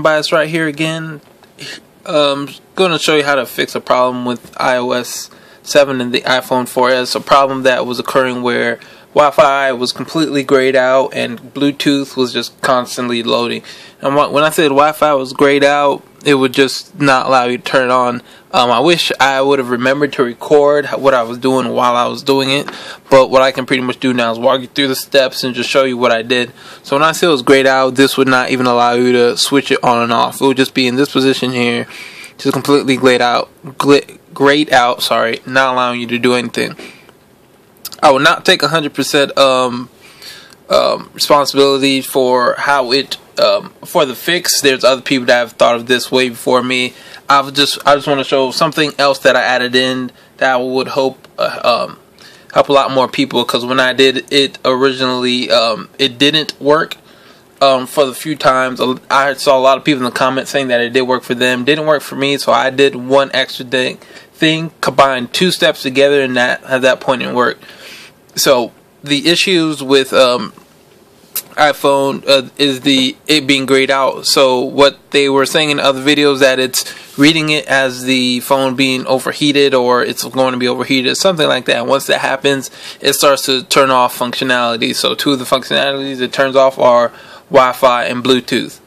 bias right here again. Um, going to show you how to fix a problem with iOS 7 and the iPhone 4S. A problem that was occurring where Wi-Fi was completely grayed out and Bluetooth was just constantly loading. And when I said Wi-Fi was grayed out, it would just not allow you to turn it on. Um, I wish I would have remembered to record what I was doing while I was doing it, but what I can pretty much do now is walk you through the steps and just show you what I did. So when I say it was grayed out, this would not even allow you to switch it on and off. It would just be in this position here, just completely grayed out, grayed out. Sorry, not allowing you to do anything. I will not take 100% um, um, responsibility for how it um, for the fix. There's other people that have thought of this way before me. I've just I just want to show something else that I added in that I would hope uh, um, help a lot more people because when I did it originally, um, it didn't work. Um, for the few times I saw a lot of people in the comments saying that it did work for them, didn't work for me. So I did one extra thing, thing combined two steps together, and that at that point it worked. So the issues with um, iPhone uh, is the it being grayed out. So what they were saying in other videos that it's reading it as the phone being overheated or it's going to be overheated, something like that. Once that happens, it starts to turn off functionality. So two of the functionalities it turns off are Wi-Fi and Bluetooth.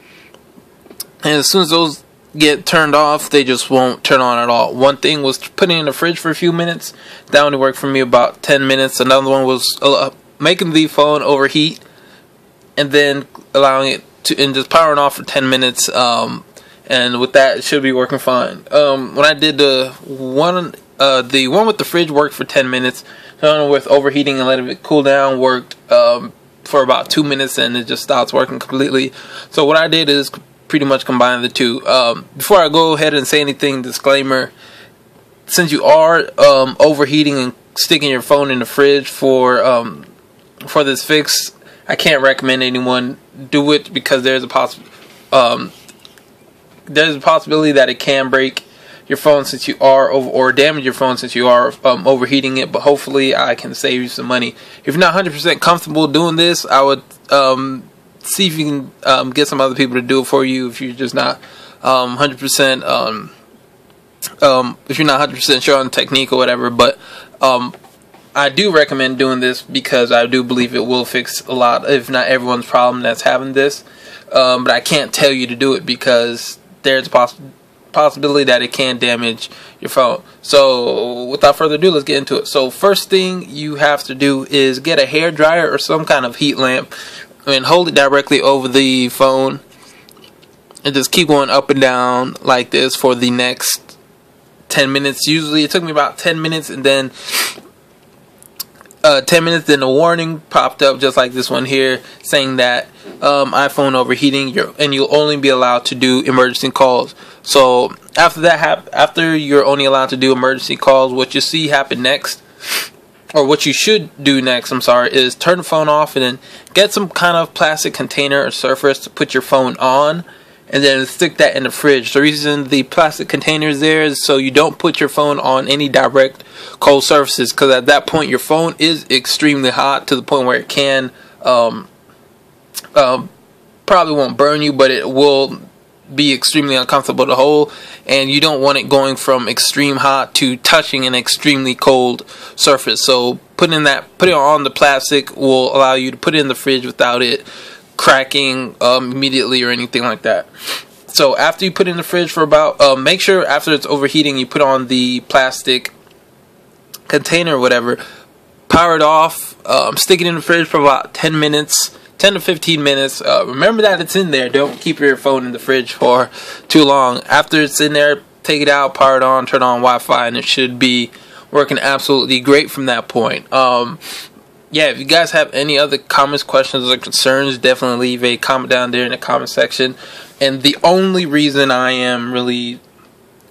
And as soon as those get turned off, they just won't turn on at all. One thing was putting in the fridge for a few minutes. That only worked for me about 10 minutes. Another one was uh, making the phone overheat and then allowing it to and just powering off for 10 minutes um, and with that it should be working fine um, when I did the one uh, the one with the fridge worked for 10 minutes the one with overheating and letting it cool down worked um, for about two minutes and it just stops working completely so what I did is pretty much combine the two um, before I go ahead and say anything disclaimer since you are um, overheating and sticking your phone in the fridge for um, for this fix I can't recommend anyone do it because there's a poss um, there's a possibility that it can break your phone since you are over or damage your phone since you are um, overheating it. But hopefully, I can save you some money. If you're not 100% comfortable doing this, I would um, see if you can um, get some other people to do it for you. If you're just not 100%, um, um, if you're not 100% sure on technique or whatever, but um, I do recommend doing this because I do believe it will fix a lot, if not everyone's problem that's having this. Um, but I can't tell you to do it because there's a poss- possibility that it can damage your phone. So, without further ado, let's get into it. So, first thing you have to do is get a hair dryer or some kind of heat lamp and hold it directly over the phone and just keep going up and down like this for the next 10 minutes. Usually, it took me about 10 minutes, and then uh, 10 minutes, then a warning popped up just like this one here saying that um, iPhone overheating your and you'll only be allowed to do emergency calls. So after that, hap- after you're only allowed to do emergency calls, what you see happen next, or what you should do next, I'm sorry, is turn the phone off and then get some kind of plastic container or surface to put your phone on and then stick that in the fridge. The reason the plastic container is there is so you don't put your phone on any direct cold surfaces because at that point your phone is extremely hot to the point where it can um, um, probably won't burn you, but it will be extremely uncomfortable to hold and you don't want it going from extreme hot to touching an extremely cold surface so putting that putting on the plastic will allow you to put it in the fridge without it cracking um, immediately or anything like that. So after you put it in the fridge for about, uh, make sure after it's overheating, you put on the plastic container or whatever, power it off, um, stick it in the fridge for about 10 minutes, 10 to 15 minutes. Uh, remember that it's in there. Don't keep your phone in the fridge for too long. After it's in there, take it out, power it on, turn on Wi-Fi, and it should be working absolutely great from that point. Um, yeah, if you guys have any other comments, questions, or concerns, definitely leave a comment down there in the comment section. And the only reason I am really,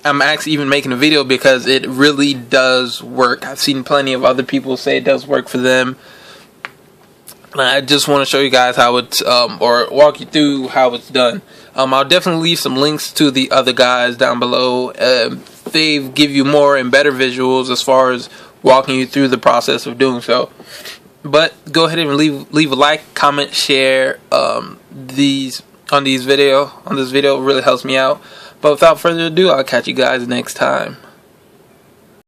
I'm actually even making a video because it really does work. I've seen plenty of other people say it does work for them. I just want to show you guys how it's, um, or walk you through how it's done. Um, I'll definitely leave some links to the other guys down below. Uh, they give you more and better visuals as far as walking you through the process of doing so. But go ahead and leave leave a like, comment, share um, these on these video on this video. It really helps me out. But without further ado, I'll catch you guys next time.